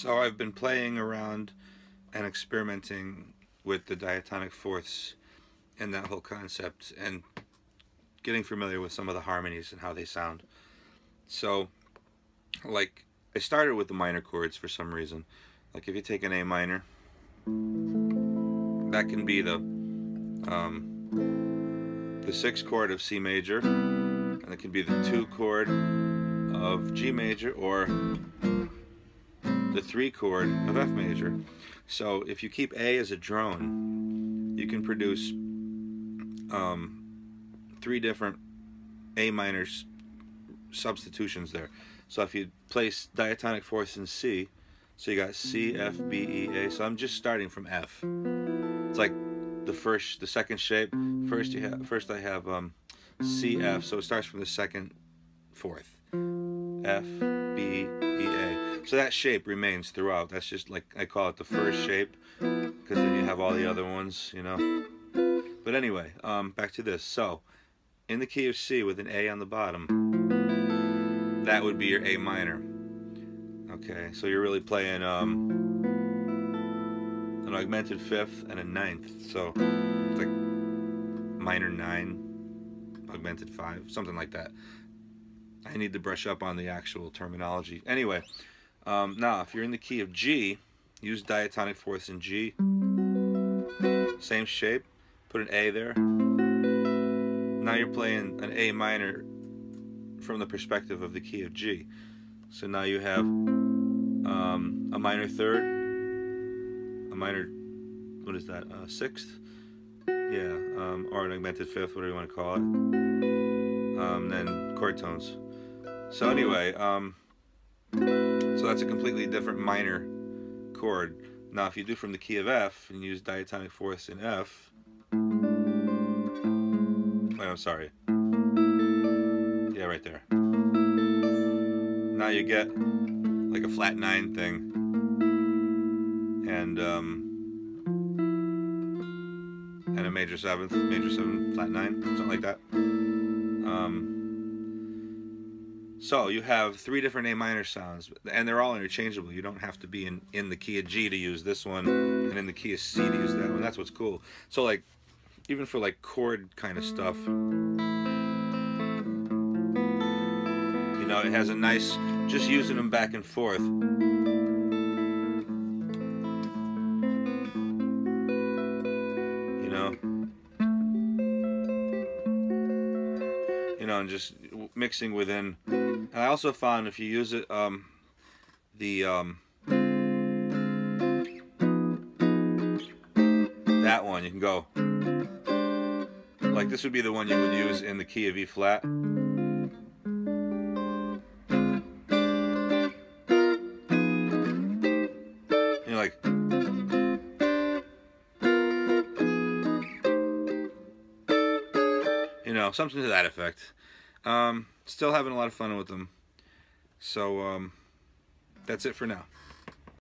So I've been playing around and experimenting with the diatonic fourths and that whole concept and getting familiar with some of the harmonies and how they sound. So, like, I started with the minor chords for some reason. Like, if you take an A minor, that can be the um, the sixth chord of C major, and it can be the two chord of G major, or the three chord of F major. So if you keep A as a drone, you can produce um, three different A minor substitutions there. So if you place diatonic fourths in C, so you got C, F, B, E, A. So I'm just starting from F. It's like the first, the second shape. First you have, first I have um, C, F. So it starts from the second fourth. F, B, E, A. So that shape remains throughout. That's just like, I call it the first shape, because then you have all the other ones, you know. But anyway, um, back to this. So, in the key of C with an A on the bottom, that would be your A minor. Okay, so you're really playing um, an augmented fifth and a ninth. So, it's like minor nine, augmented five, something like that. I need to brush up on the actual terminology. Anyway, um, now if you're in the key of G, use diatonic fourths in G. Same shape, put an A there. Now you're playing an A minor from the perspective of the key of G. So now you have um, a minor third, a minor, what is that, uh, sixth? Yeah, um, or an augmented fifth, whatever you want to call it. Um, then chord tones. So anyway, um, that's a completely different minor chord. Now if you do from the key of F and use diatonic fourths in F, wait, I'm sorry. Yeah, right there. Now you get like a flat nine thing. And um, and a major seventh, major seven, flat nine, something like that. Um, so you have three different A minor sounds, and they're all interchangeable. You don't have to be in, in the key of G to use this one, and in the key of C to use that one. That's what's cool. So like, even for like chord kind of stuff, you know, it has a nice, just using them back and forth. You know, you know, and just mixing within. And I also found if you use it, um, the um, that one you can go like this would be the one you would use in the key of E flat. You know, like you know, something to that effect. Um, still having a lot of fun with them. So um, that's it for now.